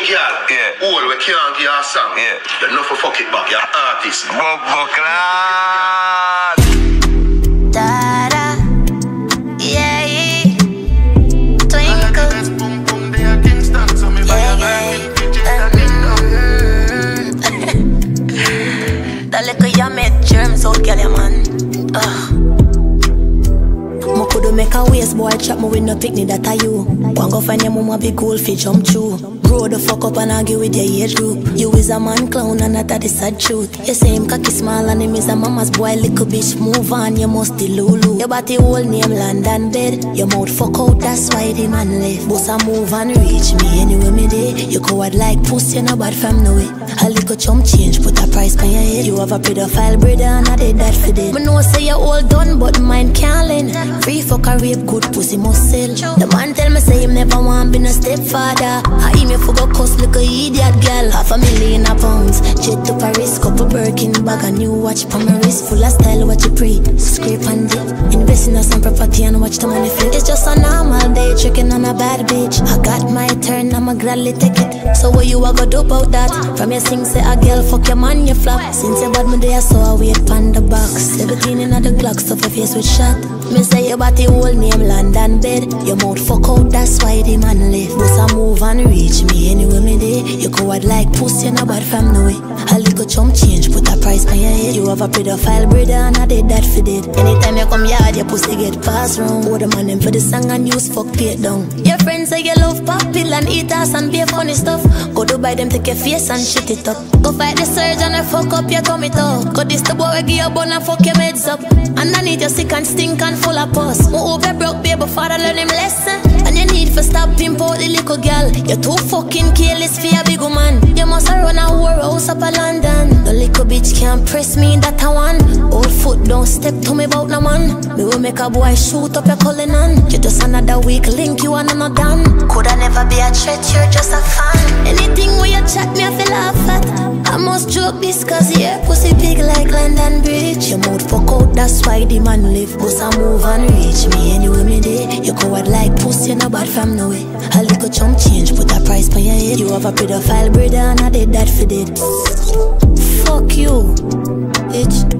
Any girl, Yeah. all we can't give her a song. Yeah. You know for fuck it back, you're artist. Bobo Clan. Da da, yeah, yeah. Twinkle, yeah, yeah. That little you make germs out, girl, yeah, man. Ugh. Make a waste boy chat me with no picnic that are you. And go find your mama big gold fi jump through. Grow the fuck up and argue with your age group. You is a man clown and that is sad truth. You say him cocky small and him is a mama's boy little bitch. Move on, you must the lulu. Your body whole name London bed. Your mouth fuck out, that's why the man left. Boss a move and reach me anywhere me day. You coward like pussy, no bad from no way. A little chump change, put a price on your head. You have a pedophile brother and I did that for dead. Me know say you all done, but mine can't lend. Free fuck a rape, good pussy must sell. The man tell me say him never want be no stepfather. I him you for go cuss like a idiot girl. Half a million a pounds, jet to Paris, couple Birkin bag, a new watch for my wrist, full of style. What you pre? Scrape and dip, invest in some property and watch the money flip. It's just a tricking on a bad bitch. I got my turn, I'ma gladly take it. So what you a go do about that? From your sing say a girl fuck your man you flop. Since you bad me there, so I wait pan the box. 17 in the Glock, stuff your face with shot. Me say your body whole name London bed. Your mouth fuck out, that's why the man left. Boss I move and reach me anywhere me day. You coward like pussy, no bad from way. A little chump change, put a price on your head. You have a pedophile brother and I did that for dead. Anytime you come yard, your pussy get passed round. Go the man them for the song and use fuck pay it down. Your friends say you love pop pill and eat ass and be funny stuff. Go to buy them, take your face and shit it up. Go fight the surgeon and fuck up your tummy tuck. Cause this the boy give you bun and fuck your meds up. Underneath your sick and stink and full of pus. Move your broke baby father learn him lesson. And you need for stop import the little girl. You're too fucking careless for a big woman. You must a run a war house up in London. The little bitch can't press me that I want. Old foot don't step to me about no man. Me will make a boy shoot up your calling on. You just another weak link, you are not done. Coulda never be a threat, you're just a fan. Anything where you chat me, I feel laugh at. I must joke this cause yeah, pussy big like London Bridge. Your mouth fuck out, that's why the man live. Boss a move and reach me anywhere me day. You coward like pussy, no bad from no way. A little chump change, put a price on your head. You have a pedophile brother and I did that for dead. Fuck you, bitch.